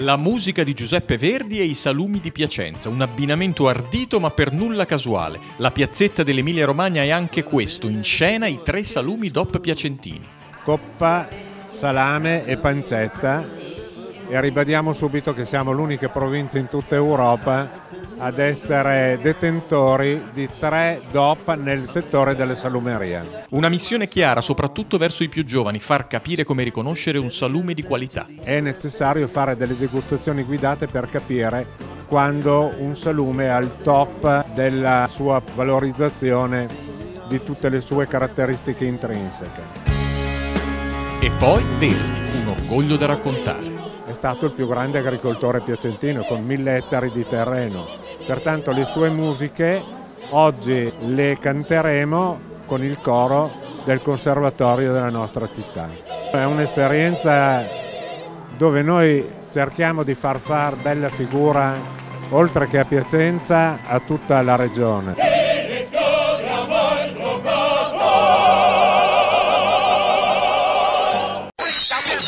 La musica di Giuseppe Verdi e i salumi di Piacenza, un abbinamento ardito ma per nulla casuale. La piazzetta dell'Emilia Romagna è anche questo, in scena i tre salumi DOP piacentini. Coppa, salame e pancetta e ribadiamo subito che siamo l'unica provincia in tutta Europa ad essere detentori di tre DOP nel settore delle salumerie. Una missione chiara soprattutto verso i più giovani, far capire come riconoscere un salume di qualità. È necessario fare delle degustazioni guidate per capire quando un salume è al top della sua valorizzazione di tutte le sue caratteristiche intrinseche. E poi Verdi, un orgoglio da raccontare è stato il più grande agricoltore piacentino con mille ettari di terreno, pertanto le sue musiche oggi le canteremo con il coro del conservatorio della nostra città. È un'esperienza dove noi cerchiamo di far fare bella figura oltre che a Piacenza a tutta la regione.